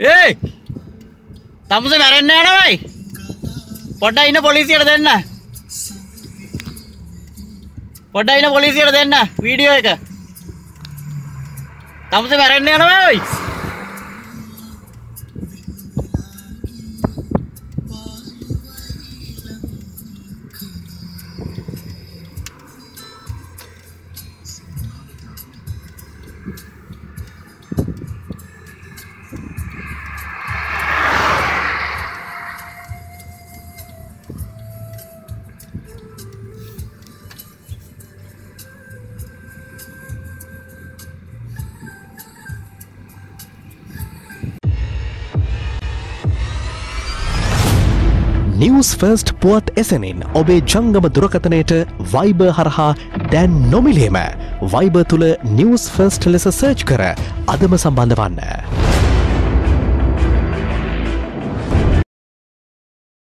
ඒයි තමුස මැරෙන්න යනවයි පොඩ්ඩ ඉන්න පොලිසියට දෙන්න පොඩ්ඩ ඉන්න පොලිසියට දෙන්න වීඩියෝ එක තමුස මැරෙන්න යනවයි නිවස් ෆර්ස්ට් පුවත් එසනින් ඔබේ ජංගම දුරකතනයට වයිබ හරහා දැන් නොමිලේම වයිබ තුළ නිවස් ෆර්ස්ට් ලෙස සර්ච් කර අදම සම්බන්ධ වන්න.